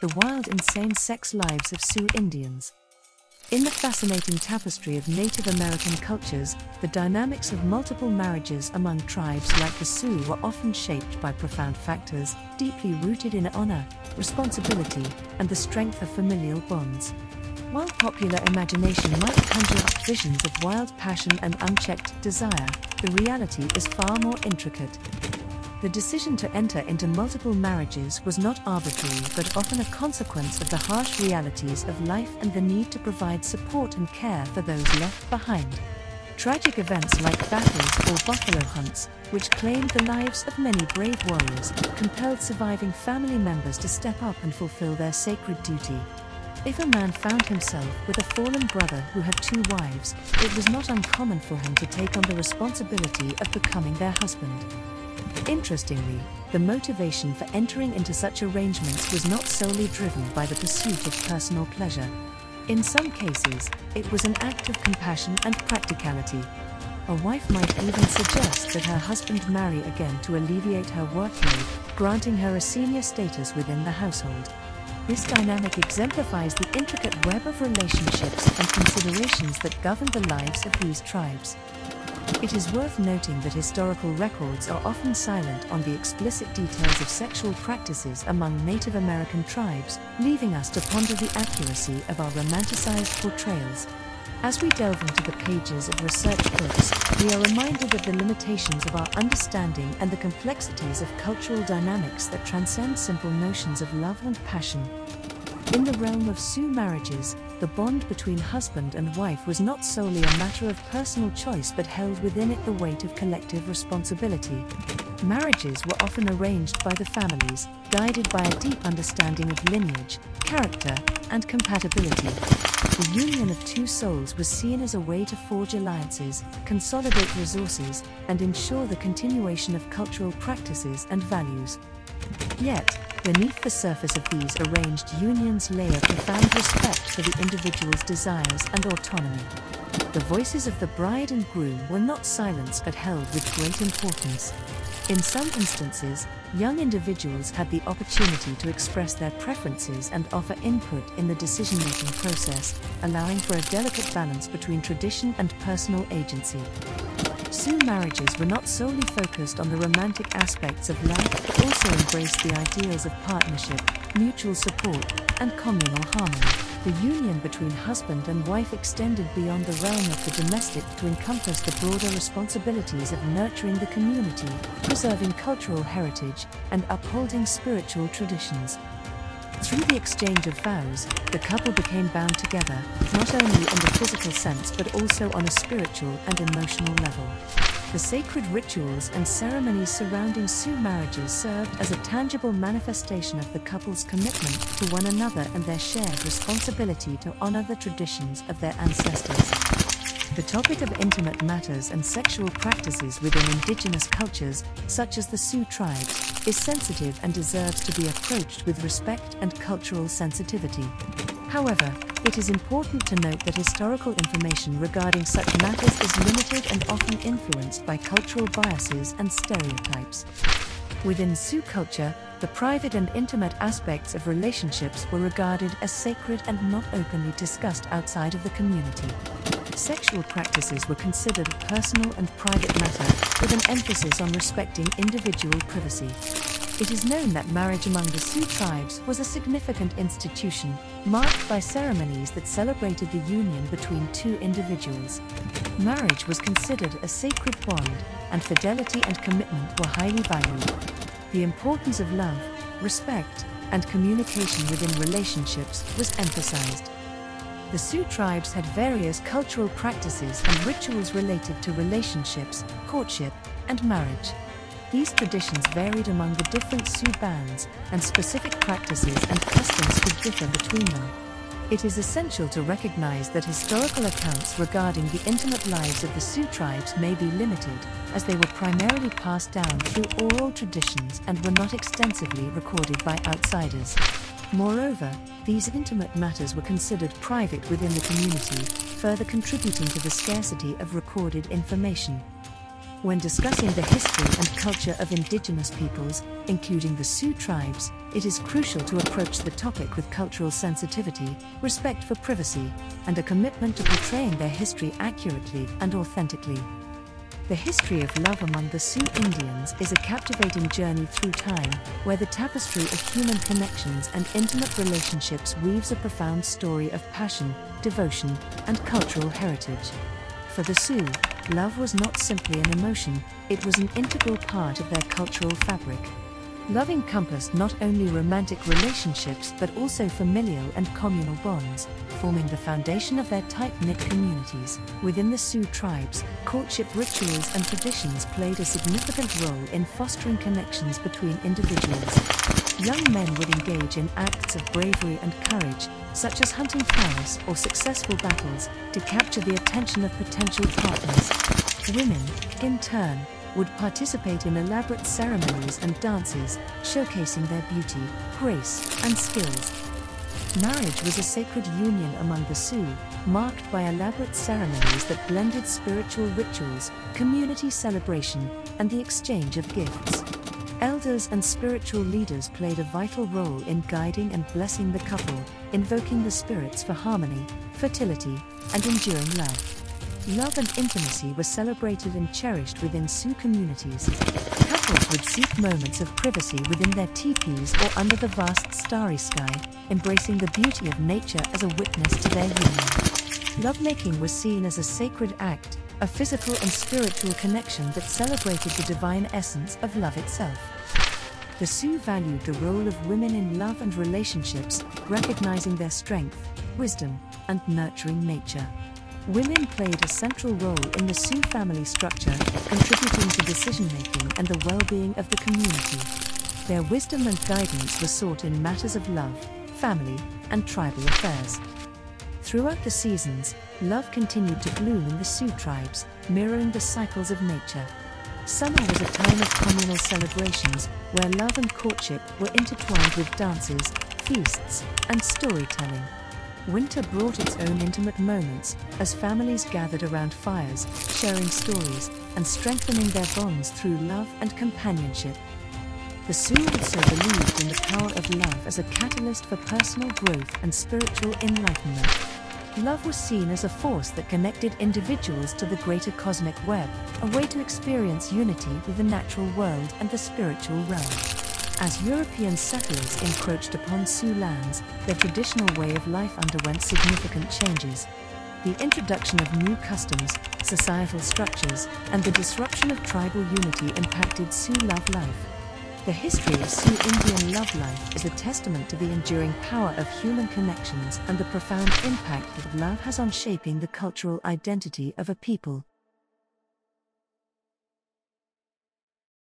The Wild and Same-Sex Lives of Sioux Indians. In the fascinating tapestry of Native American cultures, the dynamics of multiple marriages among tribes like the Sioux were often shaped by profound factors, deeply rooted in honor, responsibility, and the strength of familial bonds. While popular imagination might conjure up visions of wild passion and unchecked desire, the reality is far more intricate. The decision to enter into multiple marriages was not arbitrary but often a consequence of the harsh realities of life and the need to provide support and care for those left behind. Tragic events like battles or buffalo hunts, which claimed the lives of many brave warriors, compelled surviving family members to step up and fulfill their sacred duty. If a man found himself with a fallen brother who had two wives, it was not uncommon for him to take on the responsibility of becoming their husband. Interestingly, the motivation for entering into such arrangements was not solely driven by the pursuit of personal pleasure. In some cases, it was an act of compassion and practicality. A wife might even suggest that her husband marry again to alleviate her workload, granting her a senior status within the household. This dynamic exemplifies the intricate web of relationships and considerations that govern the lives of these tribes. It is worth noting that historical records are often silent on the explicit details of sexual practices among Native American tribes, leaving us to ponder the accuracy of our romanticized portrayals. As we delve into the pages of research books, we are reminded of the limitations of our understanding and the complexities of cultural dynamics that transcend simple notions of love and passion. In the realm of Sioux marriages, the bond between husband and wife was not solely a matter of personal choice but held within it the weight of collective responsibility. Marriages were often arranged by the families, guided by a deep understanding of lineage, character, and compatibility. The union of two souls was seen as a way to forge alliances, consolidate resources, and ensure the continuation of cultural practices and values. Yet, Beneath the surface of these arranged unions lay a profound respect for the individual's desires and autonomy. The voices of the bride and groom were not silenced but held with great importance. In some instances, young individuals had the opportunity to express their preferences and offer input in the decision making process, allowing for a delicate balance between tradition and personal agency. Sioux marriages were not solely focused on the romantic aspects of life but also embraced the ideals of partnership, mutual support, and communal harmony. The union between husband and wife extended beyond the realm of the domestic to encompass the broader responsibilities of nurturing the community, preserving cultural heritage, and upholding spiritual traditions. Through the exchange of vows, the couple became bound together, not only in the physical sense but also on a spiritual and emotional level. The sacred rituals and ceremonies surrounding Sioux marriages served as a tangible manifestation of the couple's commitment to one another and their shared responsibility to honor the traditions of their ancestors. The topic of intimate matters and sexual practices within indigenous cultures, such as the Sioux tribes, is sensitive and deserves to be approached with respect and cultural sensitivity. However, it is important to note that historical information regarding such matters is limited and often influenced by cultural biases and stereotypes. Within Sioux culture, the private and intimate aspects of relationships were regarded as sacred and not openly discussed outside of the community. Sexual practices were considered a personal and private matter, with an emphasis on respecting individual privacy. It is known that marriage among the Sioux tribes was a significant institution, marked by ceremonies that celebrated the union between two individuals. Marriage was considered a sacred bond, and fidelity and commitment were highly valued. The importance of love, respect, and communication within relationships was emphasized. The Sioux tribes had various cultural practices and rituals related to relationships, courtship, and marriage. These traditions varied among the different Sioux bands, and specific practices and customs could differ between them. It is essential to recognize that historical accounts regarding the intimate lives of the Sioux tribes may be limited, as they were primarily passed down through oral traditions and were not extensively recorded by outsiders. Moreover, these intimate matters were considered private within the community, further contributing to the scarcity of recorded information. When discussing the history and culture of indigenous peoples, including the Sioux tribes, it is crucial to approach the topic with cultural sensitivity, respect for privacy, and a commitment to portraying their history accurately and authentically. The history of love among the Sioux Indians is a captivating journey through time, where the tapestry of human connections and intimate relationships weaves a profound story of passion, devotion, and cultural heritage. For the Sioux, love was not simply an emotion, it was an integral part of their cultural fabric. Love encompassed not only romantic relationships but also familial and communal bonds, forming the foundation of their tight knit communities. Within the Sioux tribes, courtship rituals and traditions played a significant role in fostering connections between individuals. Young men would engage in acts of bravery and courage, such as hunting prowess or successful battles, to capture the attention of potential partners. Women, in turn, would participate in elaborate ceremonies and dances, showcasing their beauty, grace, and skills. Marriage was a sacred union among the Sioux, marked by elaborate ceremonies that blended spiritual rituals, community celebration, and the exchange of gifts. Elders and spiritual leaders played a vital role in guiding and blessing the couple, invoking the spirits for harmony, fertility, and enduring love. Love and intimacy were celebrated and cherished within Sioux communities. Couples would seek moments of privacy within their teepees or under the vast starry sky, embracing the beauty of nature as a witness to their union. Lovemaking was seen as a sacred act, a physical and spiritual connection that celebrated the divine essence of love itself. The Sioux valued the role of women in love and relationships, recognizing their strength, wisdom, and nurturing nature. Women played a central role in the Sioux family structure, contributing to decision making and the well being of the community. Their wisdom and guidance were sought in matters of love, family, and tribal affairs. Throughout the seasons, love continued to bloom in the Sioux tribes, mirroring the cycles of nature. Summer was a time of communal celebrations, where love and courtship were intertwined with dances, feasts, and storytelling. Winter brought its own intimate moments, as families gathered around fires, sharing stories, and strengthening their bonds through love and companionship. The Sioux also believed in the power of love as a catalyst for personal growth and spiritual enlightenment. Love was seen as a force that connected individuals to the greater cosmic web, a way to experience unity with the natural world and the spiritual realm. As European settlers encroached upon Sioux lands, their traditional way of life underwent significant changes. The introduction of new customs, societal structures, and the disruption of tribal unity impacted Sioux love life. The history of Sioux Indian love life is a testament to the enduring power of human connections and the profound impact that love has on shaping the cultural identity of a people.